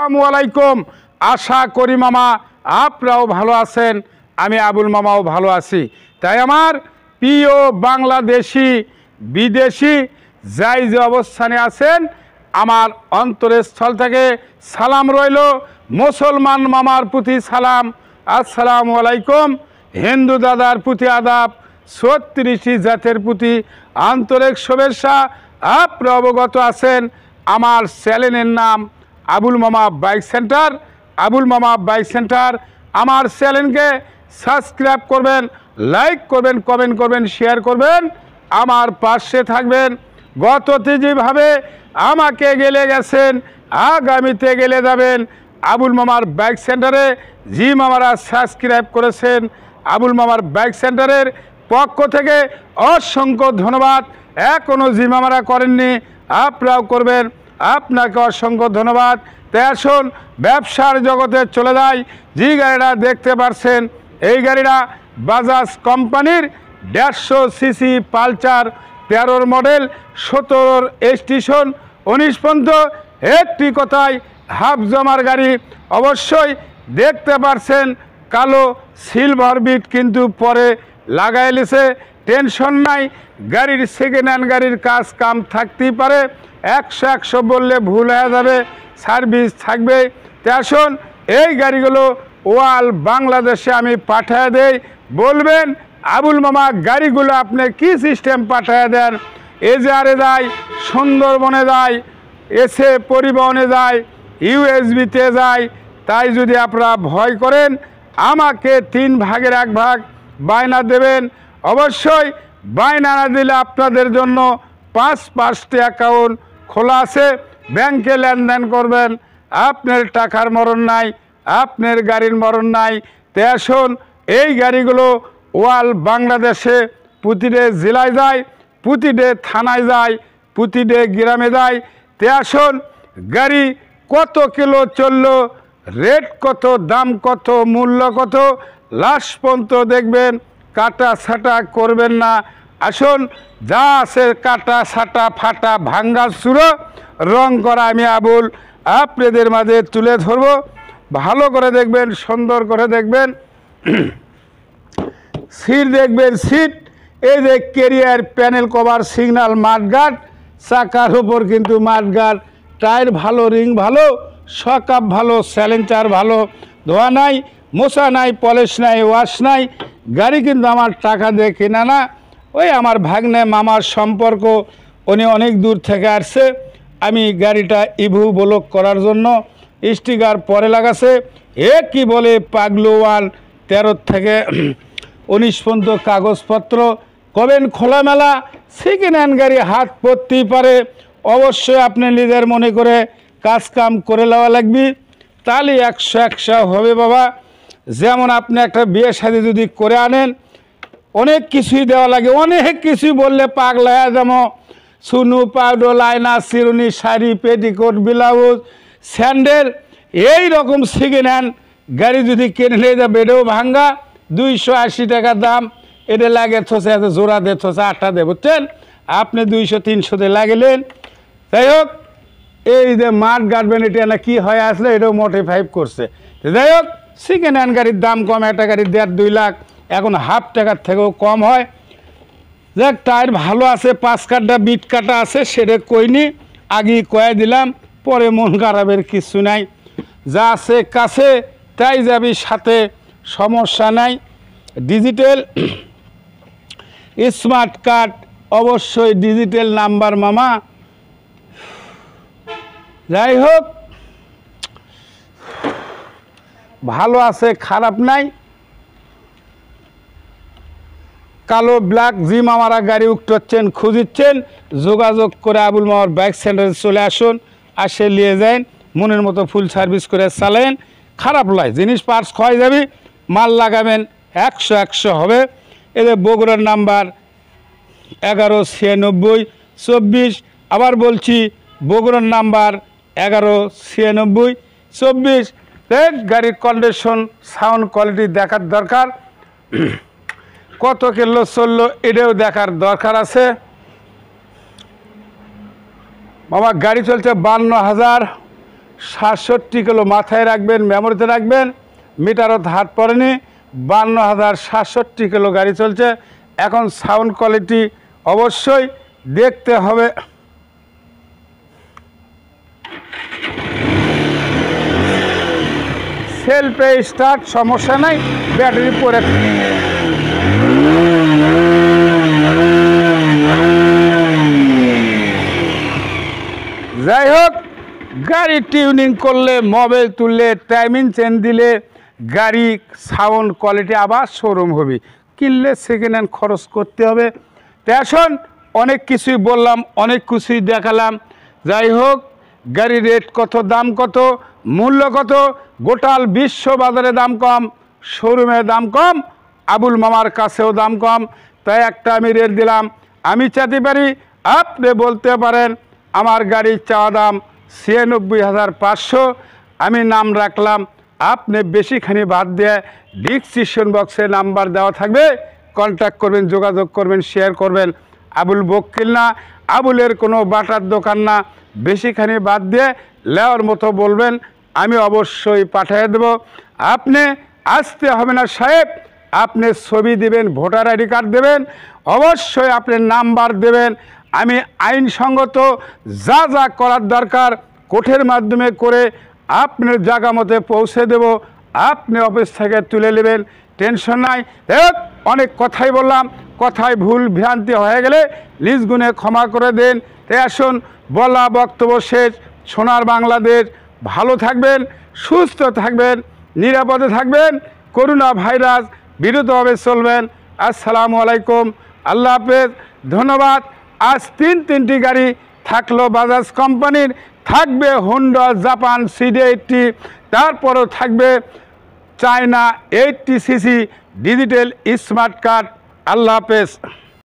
আসসালামু আলাইকুম। আশা করি মামা আপনারাও ভালো আছেন, আমি আবুল মামাও ভালো আছি। তাই আমার প্রিয় বাংলাদেশি, বিদেশি যাই যে অবস্থানে আছেন, আমার অন্তরের স্থল থেকে সালাম রইল। মুসলমান মামার প্রতি সালাম। আসসালামু আলাইকুম। হিন্দু দাদার প্রতি আদাব। ছত্রিশটি জাতের প্রতি আন্তরিক শুভেচ্ছা। আপনারা অবগত আছেন। আমার চ্যানেলের নাম আবুল মামা বাইক সেন্টার। আবুল মামা বাইক সেন্টার। আমার চ্যানেলকে সাবস্ক্রাইব করবেন, লাইক করবেন, কমেন্ট করবেন, শেয়ার করবেন। আমার পাশে থাকবেন। গততে যেভাবে আমাকে গেলে গেছেন, আগামীতে গেলে যাবেন। আবুল মামার বাইক সেন্টারে জি মামারা সাবস্ক্রাইব করেছেন। আবুল মামার বাইক সেন্টারের পক্ষ থেকে অসংখ্য ধন্যবাদ। এখনও জি মামারা করেননি, আপনারাও করবেন। আপনাকে অসংখ্য ধন্যবাদ। তাই আসুন, ব্যবসার জগতে চলে যায় যে গাড়িটা দেখতে পাচ্ছেন এই গাড়িটা বাজাজ কোম্পানির দেড়শো সিসি পালচার তেরোর মডেল, সতেরোর স্টেশন, উনিশ পর্যন্ত একটি কথায় হাফ জমার গাড়ি। অবশ্যই দেখতে পারছেন, কালো সিলভার বিট কিন্তু পরে লাগাই লিছে। টেনশন নাই, গাড়ির সেকেন্ড হ্যান্ড গাড়ির কাজ কাম থাকতেই পারে। একশো একশো বললে ভুল হয়ে যাবে, সার্ভিস থাকবে। তা আসুন, এই গাড়িগুলো ওয়াল বাংলাদেশে আমি পাঠিয়ে দেই। বলবেন, আবুল মামা, গাড়িগুলো আপনি কি সিস্টেম পাঠিয়ে দেন? এজারে যায়, সুন্দরবনে যায়, এসে পরিবহনে যায় ইউএসবিতে যায়। তাই যদি আপনারা ভয় করেন, আমাকে তিন ভাগের এক ভাগ বায়না দেবেন। অবশ্যই বায়না না দিলে আপনাদের জন্য পাঁচ পাঁচটি অ্যাকাউন্ট খোলা আছে, ব্যাংকে লেনদেন করবেন, আপনার টাকার মরণ নাই, আপনার গাড়ির মরণ নাই। তে আসুন, এই গাড়িগুলো ওয়াল বাংলাদেশে প্রতিটি জেলায় যায়, প্রতিটি থানায় যায়, প্রতিটি গ্রামে যায়। তে আসুন, গাড়ি কত কিলো চলল, রেট কত, দাম কত, মূল্য কত লাস্ট পর্যন্ত দেখবেন, কাটা ছাটা করবেন না। আসুন, যা আছে কাটা ছাটা ফাটা, ভাঙ্গা, চুরো, রং করা আমি আবুল। আপনাদের মাঝে তুলে ধরব। ভালো করে দেখবেন, সুন্দর করে দেখবেন। সিট দেখবেন, সিট। এই যে carrier panel cover signal mudguard চাকার উপর কিন্তু মাঠগার্ড টায়ার ভালো, রিং ভালো। সকাপ ভালো স্যালেঞ্চার ভালো। ধোয়া নাই মশা নাই, পলিশ নাই, ওয়াশ নাই। গাড়ি কিন্তু আমার টাকা দিয়ে কেনা না। ওই আমার ভাগ্নে মামার সম্পর্ক উনি অনেক দূর থেকে আসছে। আমি গাড়িটা ইভু ব্লক করার জন্য স্টিকার পরে লাগাছে। এ কি বলে পাগলু ওয়ান তেরো থেকে উনিশ পর্যন্ত কাগজপত্র। কবেন খোলামেলা সেকেন্ড হ্যান্ড গাড়ি হাত পড়তেই পারে। অবশ্যই আপনি নিজের মনে করে কাজ কাম করে নেওয়া লাগবে। তাহলে একশো একশো হবে বাবা। যেমন আপনি একটা বিয়ে শাদি যদি করে আনেন অনেক কিছুই দেওয়া লাগে, অনেক কিছুই বললে পাগলা যেমন সুনু, পাউডার লাইনা চিরুনি শাড়ি, পেটিকোট, ব্লাউজ, স্যান্ডেল, এই রকম সেকেন্ড হ্যান্ড গাড়ি যদি কিনে নিয়ে যাবে, এটাও ভাঙ্গা। দুইশো আশি টাকা দাম, এটা লাগে থসে, এত জোড়া দে থসে, আটটা দে বুঝছেন? আপনি দুইশো তিনশোতে লাগলেন। যাই হোক, এই যে মাঠ গার্ডবেন এটা না কী হয় আসলে, এটাও মোটিফাইভ করছে। যাই হোক সেকেন্ড হ্যান্ড গাড়ির দাম কম, একটা গাড়ির দেড়, দুই লাখ। এখন হাফ টাকার থেকেও কম হয়। দেখ টায়ার ভালো আছে, পাঁচ কাটা বিট কাটা আছে, সেটা কইনি। আগে কয়ে দিলাম, পরে মন খারাপের কিছু নাই। যা আছে কাছে, তাই যাবি সাথে, সমস্যা নাই। ডিজিটাল স্মার্ট কার্ড, অবশ্যই ডিজিটাল নাম্বার মামা। যাই হোক, ভালো আছে, খারাপ নাই। কালো ব্ল্যাক জি মামারা গাড়ি উঠতেছেন খুঁজিচ্ছেন। যোগাযোগ করে আবুল মামার বাইক সেন্টারে চলে আসুন, আসে নিয়ে যান, মনের মতো ফুল সার্ভিস করে চালেন খারাপ লয়, জিনিস পার্টস ক্ষয় যাবি, মাল লাগাবেন, একশো একশো হবে। এদের বগুড়ার নাম্বার এগারো ছিয়ানব্বই চব্বিশ, আবার বলছি বগুড়ার নাম্বার এগারো ছিয়ানব্বই চব্বিশ। গাড়ির কন্ডিশন সাউন্ড কোয়ালিটি দেখার দরকার। কত কিলো চলল এটাও দেখার দরকার আছে। বাবা, গাড়ি চলছে বান্ন হাজার সাতষট্টি কিলো মাথায় রাখবেন, মেমোরিতে রাখবেন মিটারত হাত পড়েনি, বান্ন হাজার সাতষট্টি কিলো গাড়ি চলছে। এখন সাউন্ড কোয়ালিটি অবশ্যই দেখতে হবে। সেলফে স্টার্ট সমস্যা নাই, ব্যাটারি পরে যাই হোক গাড়ি টিউনিং করলে, মোবাইল তুললে, টাইমিং চেঞ্জ দিলে গাড়ি সাউন্ড কোয়ালিটি আবার শোরুম হবে। কিনলে সেকেন্ড হ্যান্ড খরচ করতে হবে। এখন অনেক কিছুই বললাম, অনেক কিছুই দেখালাম। যাই হোক গাড়ির রেট কত, দাম কত, মূল্য কত, গোটাল বিশ্ব বাজারে দাম কম, শোরুমে দাম কম, আবুল মামার কাছেও দাম কম। তাই একটা আমি রেট দিলাম। আমি চাতে পারি, আপনি বলতে পারেন, আমার গাড়ির চাওয়া দাম ছিয়ানব্বই হাজার পাঁচশো। আমি নাম রাখলাম, আপনি বেশিখানি বাদ দিয়ে ডিসক্রিপশন বক্সে নাম্বার দেওয়া থাকবে। কন্ট্যাক্ট করবেন, যোগাযোগ করবেন শেয়ার করবেন। আবুল বকিল না, আবুলের কোনো বাটার দোকান না। বেশিখানি বাদ দিয়ে লেওয়ার মতো বলবেন, আমি অবশ্যই পাঠিয়ে দেব। আপনি আসতে হবে না সাহেব, আপনি ছবি দেবেন, ভোটার আইডি কার্ড দেবেন, অবশ্যই আপনি নাম্বার দেবেন। আমি আইনসঙ্গত যা যা করার দরকার কোর্টের মাধ্যমে করে আপনার জায়গা মতে পৌঁছে দেব। আপনি অফিস থেকে তুলে নেবেন। টেনশন নাই। অনেক কথাই বললাম। কথায় ভুল ভ্রান্তি হয়ে গেলে নিজ গুণে ক্ষমা করে দেন। তাই আসুন, বলা বক্তব্য শেষ। সোনার বাংলাদেশ। ভালো থাকবেন, সুস্থ থাকবেন, নিরাপদে থাকবেন। করোনা ভাইরাস বিরতভাবে চলবেন। আসসালামু আলাইকুম। আল্লাহ হাফেজ। ধন্যবাদ। আজ তিন তিনটি গাড়ি থাকল বাজাজ কোম্পানির। থাকবে হুন্ডা জাপান সিডি এইটটি তারপরও থাকবে China eighty CC digital smart card আল্লাহ হাফেজ।